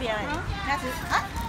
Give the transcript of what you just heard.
边开始。啊。